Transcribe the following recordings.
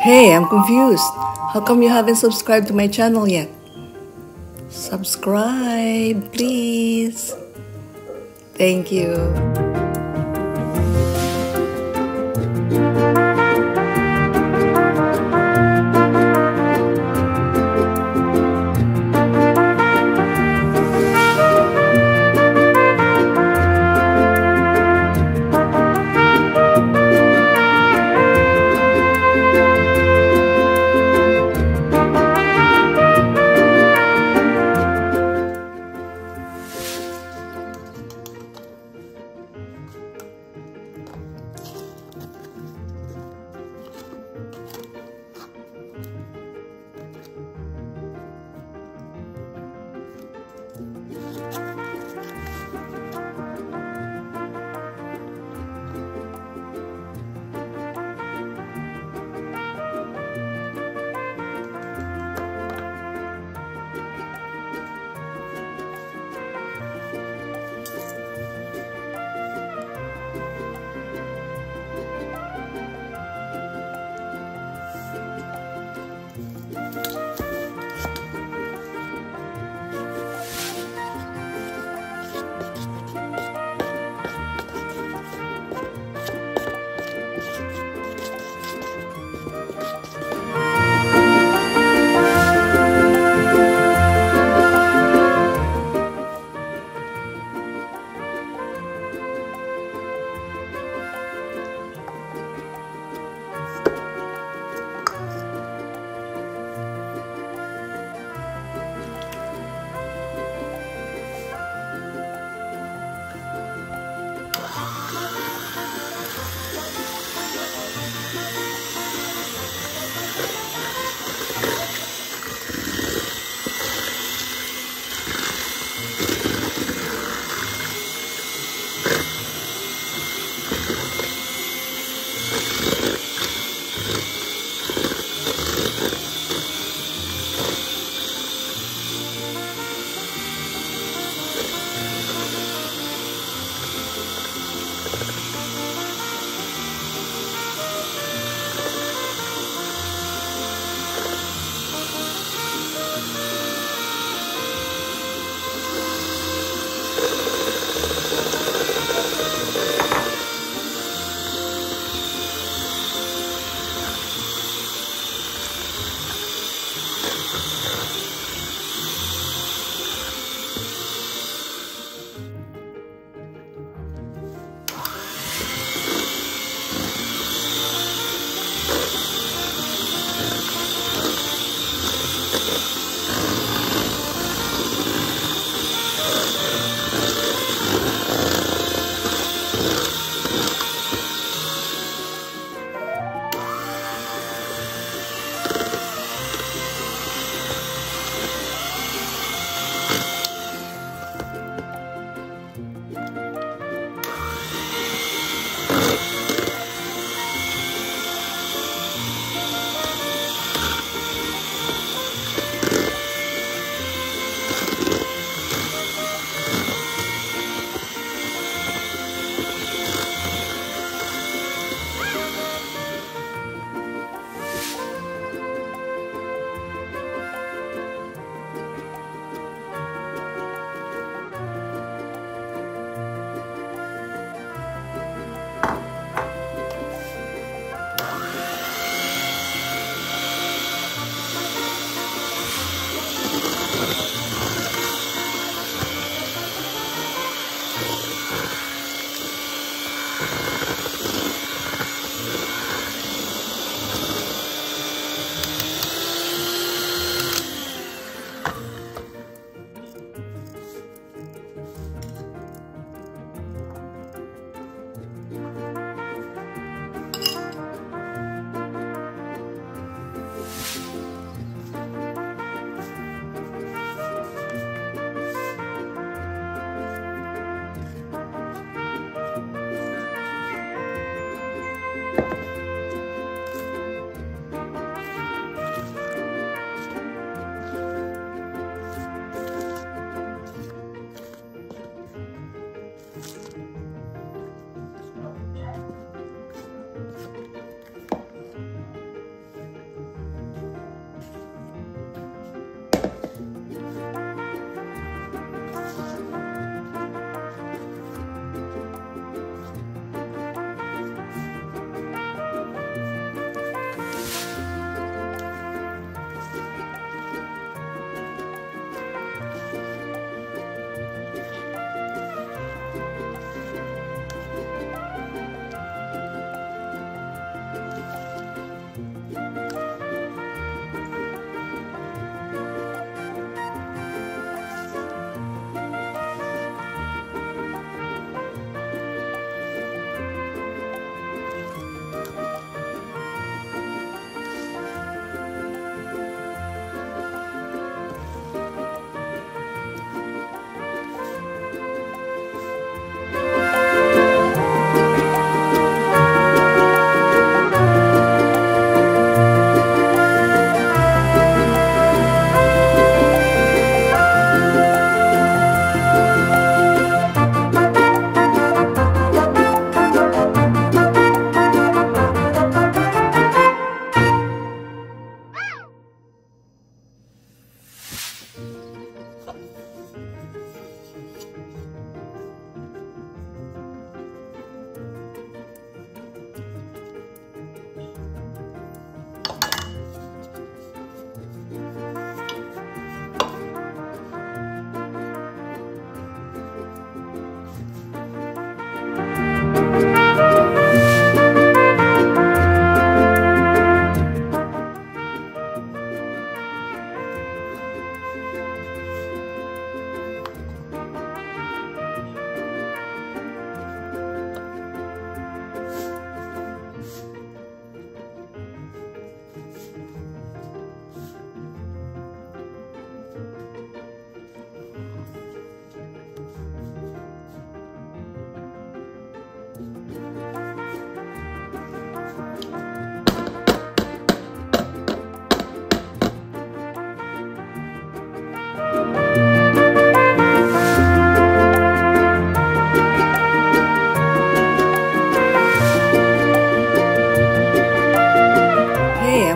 Hey, I'm confused. How come you haven't subscribed to my channel yet? Subscribe, please. Thank you.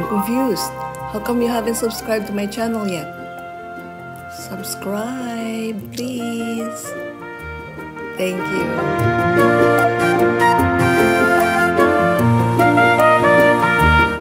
Confused. How come you haven't subscribed to my channel yet? Subscribe, please. Thank you.